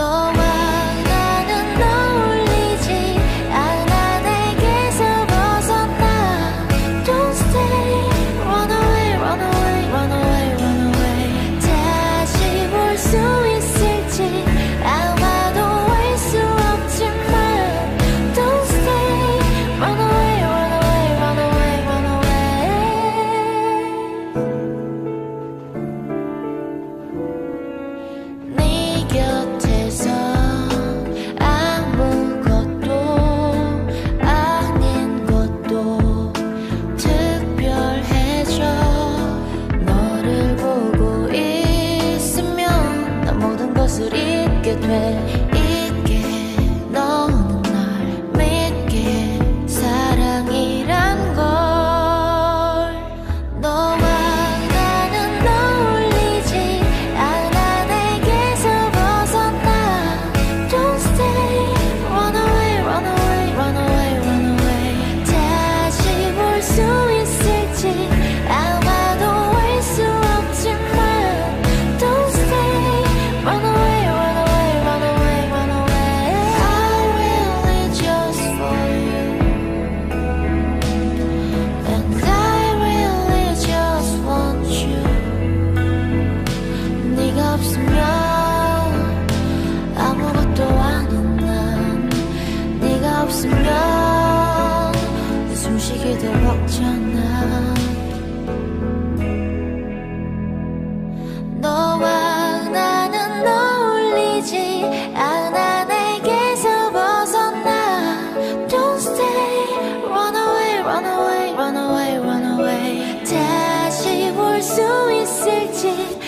너. 없으면 내 숨쉬기 더 벅잖아 너와 나는 어울리지 않아 내게서 벗어나 Don't stay Run away, run away, run away, run away 다시 볼수 있을지